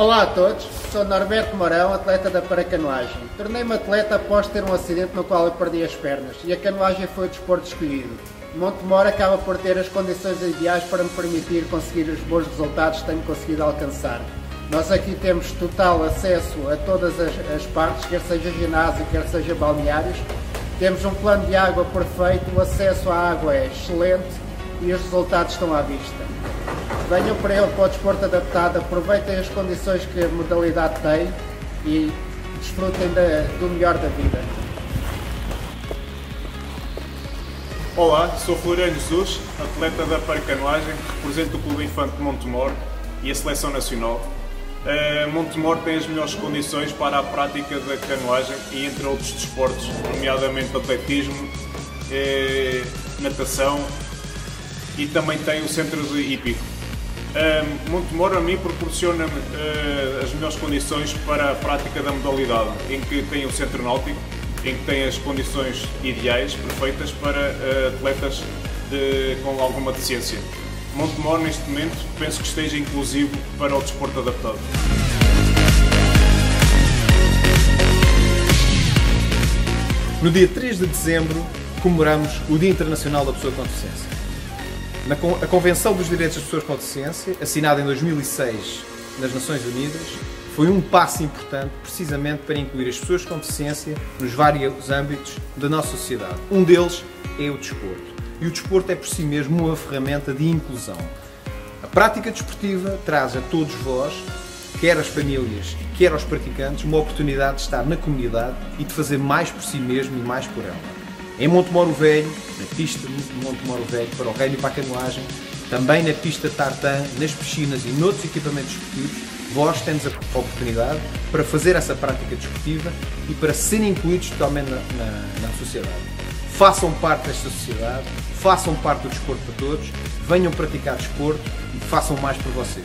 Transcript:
Olá a todos, sou Norberto Mourão, atleta da paracanoagem. Tornei-me atleta após ter um acidente no qual eu perdi as pernas e a canoagem foi o desporto escolhido. Montemor acaba por ter as condições ideais para me permitir conseguir os bons resultados que tenho conseguido alcançar. Nós aqui temos total acesso a todas as, as partes, quer seja ginásio, quer seja balneários. Temos um plano de água perfeito, o acesso à água é excelente e os resultados estão à vista. Venham para ele para o desporto adaptado, aproveitem as condições que a modalidade tem e desfrutem da, do melhor da vida. Olá, sou Floriano Jesus, atleta da paracanoagem, represento o Clube Infante de Montemor e a Seleção Nacional. Uh, Montemor tem as melhores condições para a prática da canoagem e entre outros desportos, nomeadamente atletismo, uh, natação e também tem o centro hípico. Uh, Montemor a mim proporciona-me uh, as melhores condições para a prática da modalidade, em que tem o centro náutico, em que tem as condições ideais, perfeitas para uh, atletas de, com alguma deficiência. Montemor, neste momento, penso que esteja inclusivo para o desporto adaptado. No dia 3 de dezembro, comemoramos o Dia Internacional da Pessoa com Deficiência. Na, a Convenção dos Direitos das Pessoas com Deficiência, assinada em 2006 nas Nações Unidas, foi um passo importante precisamente para incluir as pessoas com deficiência nos vários âmbitos da nossa sociedade. Um deles é o desporto. E o desporto é por si mesmo uma ferramenta de inclusão. A prática desportiva traz a todos vós, quer as famílias, quer aos praticantes, uma oportunidade de estar na comunidade e de fazer mais por si mesmo e mais por ela. Em Montemoro Velho, na pista de Montemoro Velho, para o reino e para a canoagem, também na pista Tartan, nas piscinas e noutros equipamentos desportivos, vós tendes a oportunidade para fazer essa prática desportiva e para serem incluídos totalmente na, na, na sociedade. Façam parte desta sociedade, façam parte do desporto para todos, venham praticar desporto e façam mais por vocês.